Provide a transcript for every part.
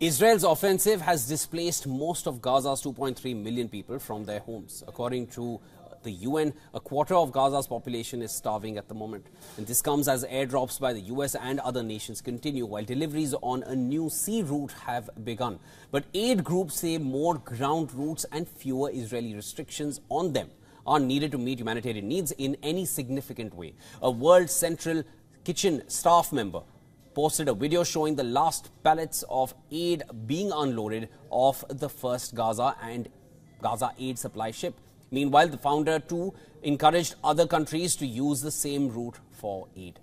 Israel's offensive has displaced most of Gaza's 2.3 million people from their homes. According to uh, the UN, a quarter of Gaza's population is starving at the moment. And this comes as airdrops by the US and other nations continue, while deliveries on a new sea route have begun. But aid groups say more ground routes and fewer Israeli restrictions on them are needed to meet humanitarian needs in any significant way. A World Central Kitchen staff member posted a video showing the last pallets of aid being unloaded off the first Gaza and Gaza aid supply ship. Meanwhile, the founder too encouraged other countries to use the same route for aid.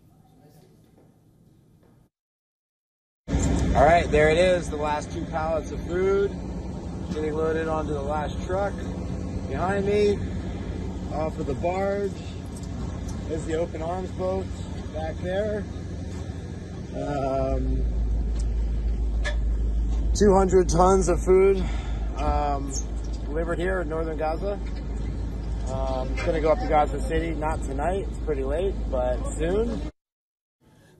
All right, there it is, the last two pallets of food getting loaded onto the last truck. Behind me, off of the barge, is the open arms boat back there. Um, 200 tons of food um, delivered here in northern Gaza. Um, it's going to go up to Gaza City, not tonight, it's pretty late, but soon.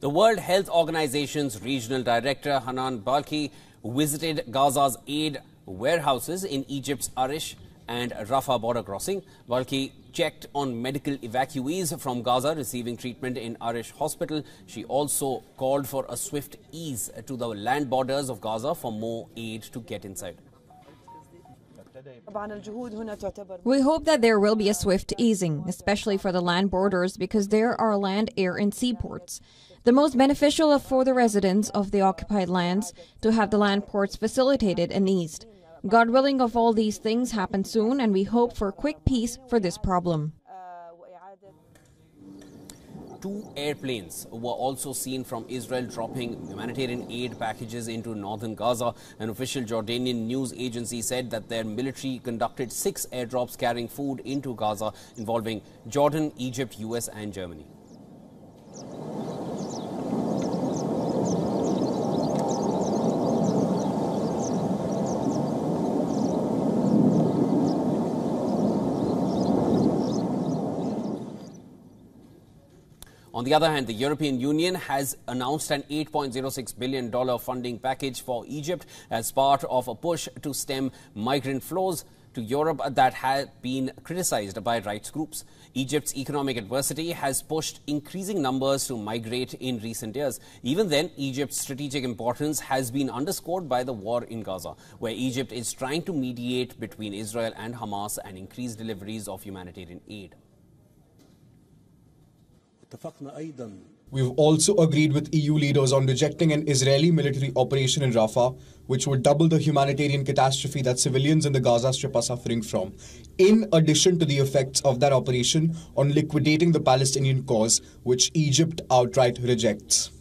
The World Health Organization's regional director Hanan Balkhy visited Gaza's aid warehouses in Egypt's Arish and Rafah border crossing. Balkhy checked on medical evacuees from Gaza receiving treatment in Arish Hospital. She also called for a swift ease to the land borders of Gaza for more aid to get inside. We hope that there will be a swift easing, especially for the land borders, because there are land, air, and seaports. The most beneficial for the residents of the occupied lands to have the land ports facilitated and eased. God willing of all these things happen soon and we hope for quick peace for this problem. Two airplanes were also seen from Israel dropping humanitarian aid packages into northern Gaza. An official Jordanian news agency said that their military conducted six airdrops carrying food into Gaza involving Jordan, Egypt, US and Germany. On the other hand, the European Union has announced an $8.06 billion funding package for Egypt as part of a push to stem migrant flows to Europe that have been criticized by rights groups. Egypt's economic adversity has pushed increasing numbers to migrate in recent years. Even then, Egypt's strategic importance has been underscored by the war in Gaza, where Egypt is trying to mediate between Israel and Hamas and increase deliveries of humanitarian aid. We've also agreed with EU leaders on rejecting an Israeli military operation in Rafah, which would double the humanitarian catastrophe that civilians in the Gaza Strip are suffering from, in addition to the effects of that operation on liquidating the Palestinian cause, which Egypt outright rejects.